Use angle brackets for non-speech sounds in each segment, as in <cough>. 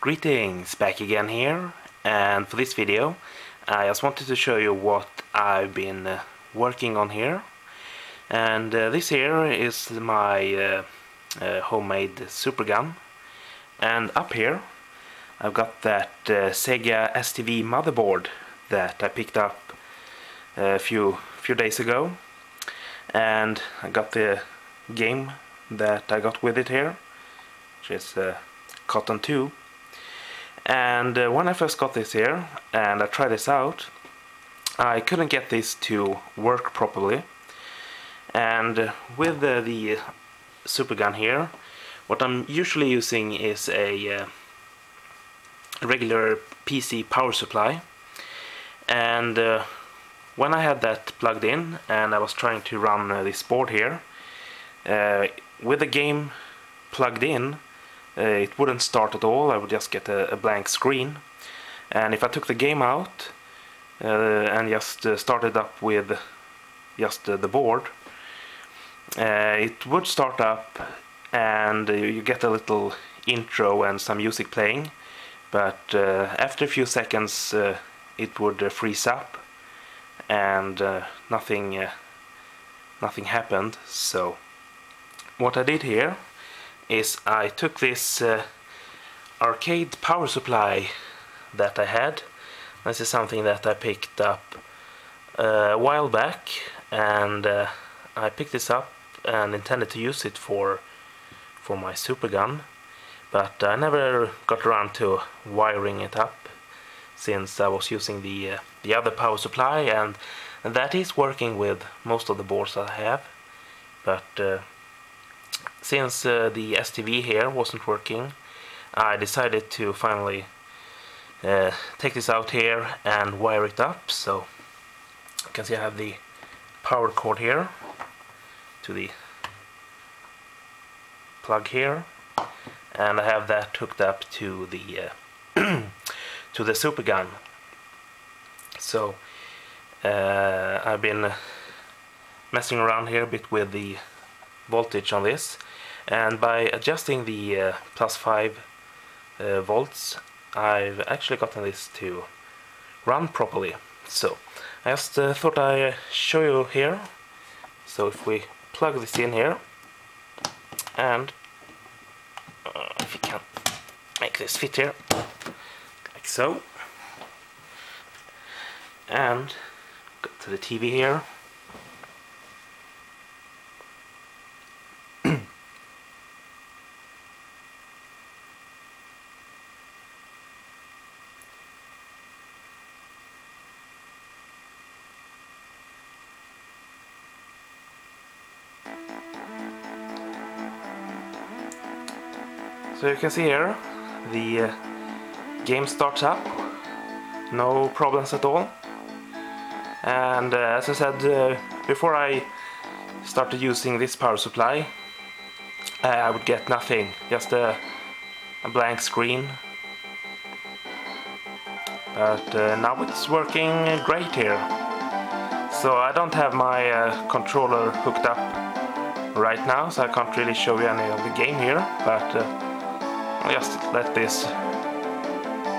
Greetings, back again here and for this video I just wanted to show you what I've been uh, working on here. And uh, this here is my uh, uh homemade super gun. And up here I've got that uh, Sega STV motherboard that I picked up a few few days ago. And I got the game that I got with it here which is uh, Cotton 2 and uh, when I first got this here and I tried this out I couldn't get this to work properly. And uh, with uh, the super gun here what I'm usually using is a uh, regular PC power supply. And uh, when I had that plugged in and I was trying to run this board here uh, with the game plugged in uh, it wouldn't start at all. I would just get a, a blank screen. And if I took the game out uh, and just uh, started up with just the board it would start up and you get a little intro and some music playing. But uh, after a few seconds uh, it would uh, freeze up and nothing nothing happened. So what I did here is I took this arcade power supply that I had. This is something that I picked up a while back and uh, I picked this up and intended to use it for for my super gun but I never got around to wiring it up since I was using the uh, the other power supply and, and, that is working with most of the boards I have but uh, since uh, the STV here wasn't working I decided to finally uh, take this out here and wire it up. So you can see I have the power cord here to the plug here. And I have that hooked up to the uh, <clears throat> to the super gun. So uh, I've been messing around here a bit with the voltage on this and by adjusting the uh, plus 5 uh, volts I've actually gotten this to run properly. So I just uh, thought I'd show you here. So if we plug this in here and uh, if you can make this fit here like so. And go to the TV here So you can see here, the uh, game starts up, no problems at all. And uh, as I said uh, before I started using this power supply, uh, I would get nothing, just a, a blank screen. But uh, now it's working great here. So I don't have my uh, controller hooked up right now, so I can't really show you any of the game here, but I'll just let this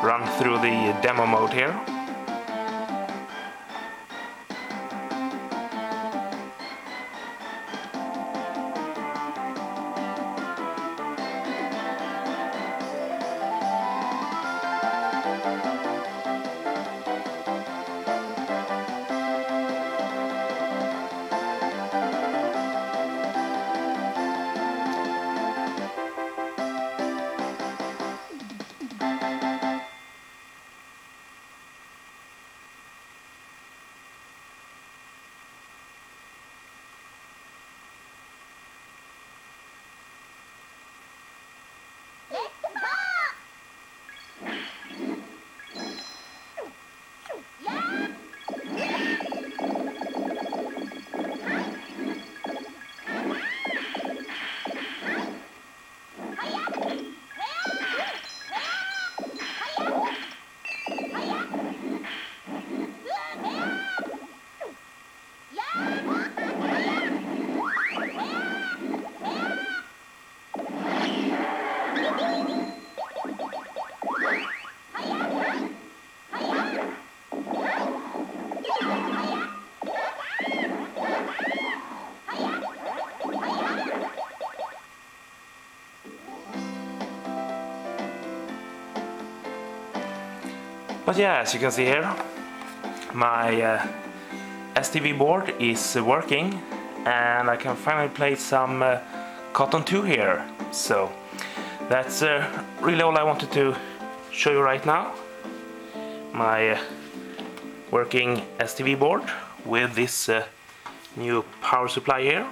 run through the demo mode here. But yeah, as you can see here, my uh, STV board is working and I can finally play some uh, Cotton 2 here. So that's uh, really all I wanted to show you right now. My uh, working STV board with this uh, new power supply here.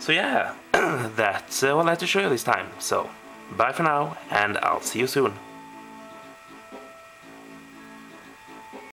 So yeah, <clears throat> that's uh, all I had to show you this time. So bye for now and I'll see you soon.